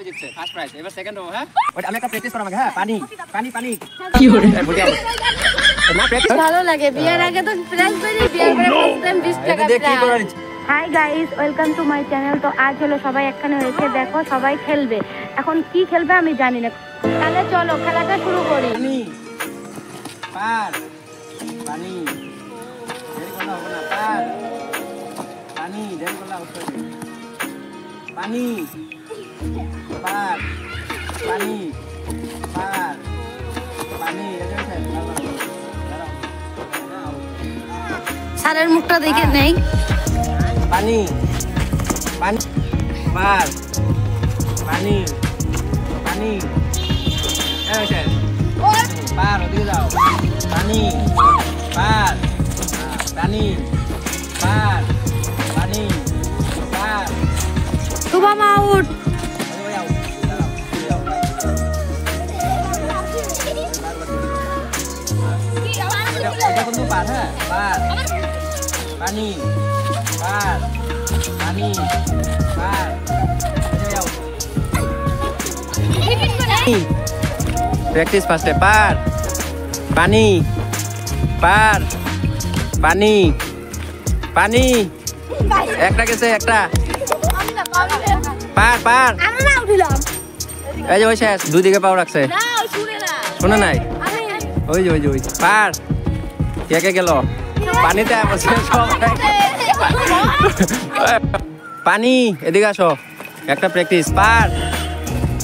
ওই জিতছে first prize এবার সেকেন্ড হব হ্যাঁ? ওটা আমি একটা প্র্যাকটিস করা হ্যাঁ পানি পানি পানি। কি করে না প্র্যাকটিস ভালো লাগে বিয়ের আগে তো প্রাইজ পেলি বিয়ের পরে ফার্স্ট টাইম 20 টাকা দেখ কি করার prize hi guys welcome to my channel তো আজ হলো সবাই একখানে হয়েছে দেখো সবাই খেলবে। এখন কি খেলবে আমি জানি না। তাহলে চলো খেলাটা শুরু করি। পানি পার পানি। দেরি করলে হবে না পার। পানি দেরি করলে আউট পানি। পার পানি পার পানি। স্যারের মুখটা দেখে নেই। পানি পানি পার পানি পানি পার ওদিকে যাও। পানি পার পানি পার হ্যাঁ পার পানি পার পানি পার প্র্যাকটিস ফার্স্টে পার পানি পার পানি পানি একটা গেছে একটা। পার পার। এই যে ওই শেষ দুদিকে পাও রাখছে। শুনে নাই? ওই যে ওই যে ওই পার। কে কে গেল? পানিতে পানি এদিকে আসো। একটা প্র্যাকটিস পার।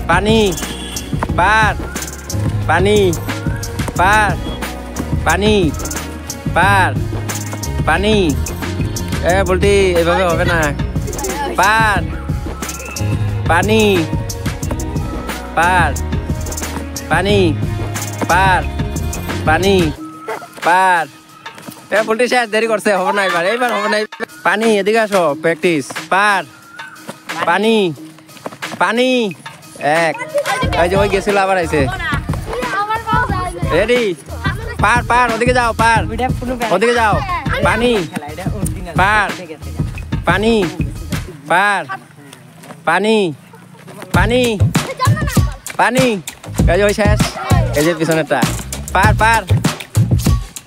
পানি পার। পানি পার। পানি পার। পানি। এ বলটি এভাবে হবে না। পার। পানি পার। পানি পার। পানি। পার এ বলটি শেষ, দেরি করছে, হবে না এবার এইবার হবে না পানি, এদিকে আসো প্র্যাকটিস পার। পানি পানি, এক। এই যে ওই গেছিল, আবার আইছে। রেডি পার পার, ওদিকে যাও, পার। ওদিকে যাও। পানি, পার। পানি পার। পানি পানি পানি। এই যে ওই শেষ। এই যে পিছনেরটা। পার পার।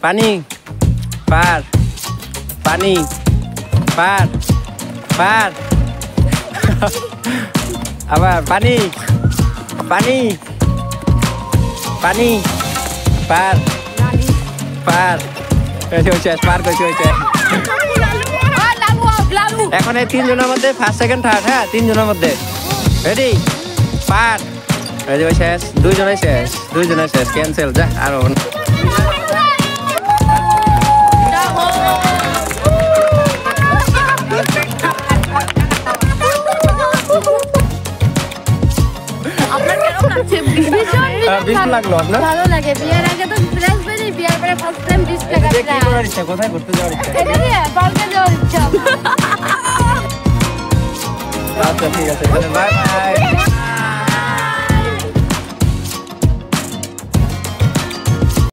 পানি, পার পানি, পার পার। আবার পানি পানি পানি, পার পার। শেষ পার করেছে লালু এখন এই তিনজনের মধ্যে ফার্স্ট সেকেন্ড থার্ড হ্যাঁ তিনজনের মধ্যে। রেডি পার। ওই শেষ দুইজনের শেষ দুইজনের শেষ ক্যান্সেল যা, আর হবে না। আহ, বিশ লাগল? আপনার? ভালো লাগে। বিয়ের আগে তো প্রাইজ পেলি বিয়ের পরে ফার্স্ট টাইম 20 টাকা কি করার ইচ্ছা? কোথায় ঘুরতে যাওয়ার ইচ্ছা? এটা পার্কে যাওয়ার ইচ্ছা? আচ্ছা ঠিক আছে। এখানে